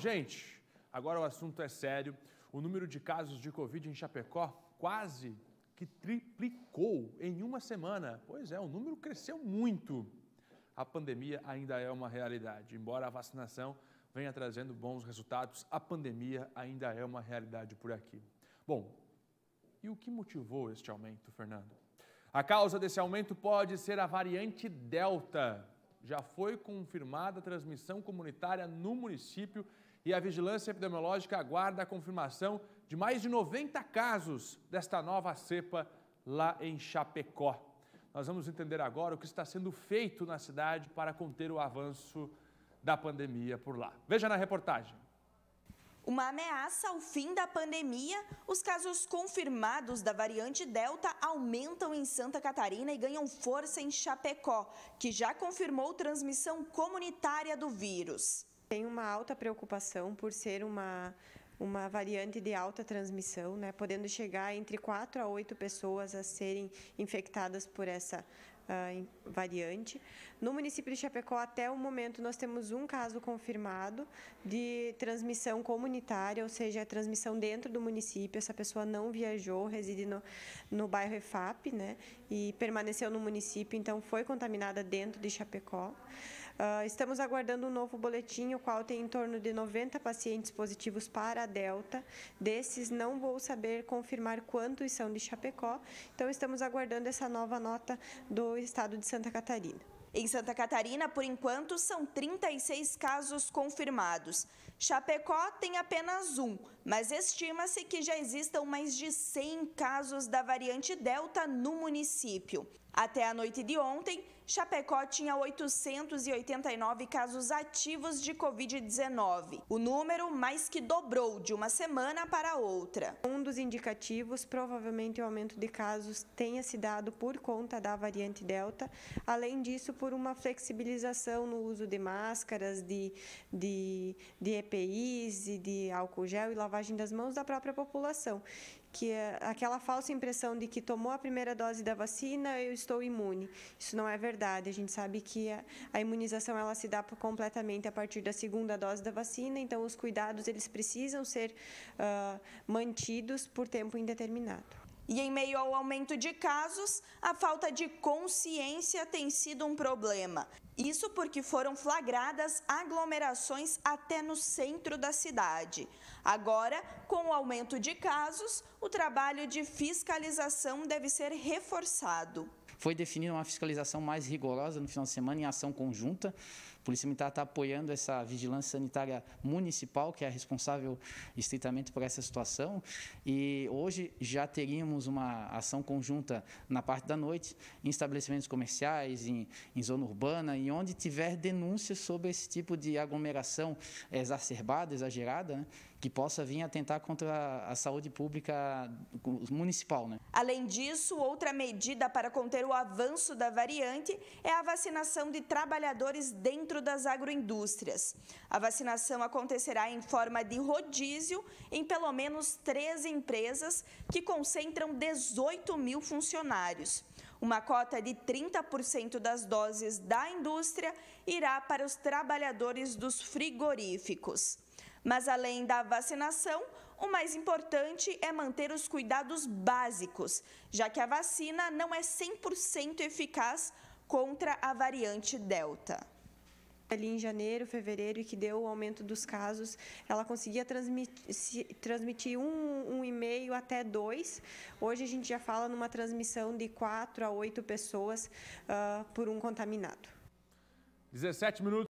Gente, agora o assunto é sério. O número de casos de Covid em Chapecó quase que triplicou em uma semana. Pois é, o número cresceu muito. A pandemia ainda é uma realidade. Embora a vacinação venha trazendo bons resultados, a pandemia ainda é uma realidade por aqui. Bom, e o que motivou este aumento, Fernando? A causa desse aumento pode ser a variante Delta. Já foi confirmada a transmissão comunitária no município e a vigilância epidemiológica aguarda a confirmação de mais de 90 casos desta nova cepa lá em Chapecó. Nós vamos entender agora o que está sendo feito na cidade para conter o avanço da pandemia por lá. Veja na reportagem. Uma ameaça ao fim da pandemia, os casos confirmados da variante Delta aumentam em Santa Catarina e ganham força em Chapecó, que já confirmou transmissão comunitária do vírus. Tem uma alta preocupação por ser uma, uma variante de alta transmissão, né, podendo chegar entre 4 a 8 pessoas a serem infectadas por essa uh, variante. No município de Chapecó, até o momento, nós temos um caso confirmado de transmissão comunitária, ou seja, a transmissão dentro do município. Essa pessoa não viajou, reside no, no bairro EFAP, né, e permaneceu no município, então foi contaminada dentro de Chapecó. Uh, estamos aguardando um novo boletim, o qual tem em torno de 90 pacientes positivos para a Delta. Desses, não vou saber confirmar quantos são de Chapecó, então estamos aguardando essa nova nota do estado de Santa Catarina. Em Santa Catarina, por enquanto, são 36 casos confirmados. Chapecó tem apenas um, mas estima-se que já existam mais de 100 casos da variante Delta no município. Até a noite de ontem, Chapecó tinha 889 casos ativos de Covid-19. O número mais que dobrou de uma semana para outra. Um dos indicativos, provavelmente o aumento de casos tenha se dado por conta da variante Delta. Além disso, por uma flexibilização no uso de máscaras, de, de, de EPIs e de álcool gel e lavagem das mãos da própria população que é aquela falsa impressão de que tomou a primeira dose da vacina, eu estou imune. Isso não é verdade. A gente sabe que a, imunização ela se dá completamente a partir da segunda dose da vacina, então os cuidados eles precisam ser uh, mantidos por tempo indeterminado. E em meio ao aumento de casos, a falta de consciência tem sido um problema. Isso porque foram flagradas aglomerações até no centro da cidade. Agora, com o aumento de casos, o trabalho de fiscalização deve ser reforçado. Foi definida uma fiscalização mais rigorosa no final de semana em ação conjunta. A Polícia Militar está apoiando essa vigilância sanitária municipal, que é responsável estritamente por essa situação. E hoje já teríamos uma ação conjunta na parte da noite, em estabelecimentos comerciais, em, em zona urbana, e onde tiver denúncias sobre esse tipo de aglomeração exacerbada, exagerada, né, que possa vir atentar contra a saúde pública municipal. Né? Além disso, outra medida para conter o avanço da variante é a vacinação de trabalhadores dentro das agroindústrias. A vacinação acontecerá em forma de rodízio em pelo menos três empresas que concentram 18 mil funcionários. Uma cota de 30% das doses da indústria irá para os trabalhadores dos frigoríficos. Mas além da vacinação, o mais importante é manter os cuidados básicos, já que a vacina não é 100% eficaz contra a variante Delta ali em janeiro, fevereiro e que deu o aumento dos casos, ela conseguia transmitir, transmitir um, um e-mail até dois. Hoje a gente já fala numa transmissão de quatro a oito pessoas uh, por um contaminado. 17 minutos.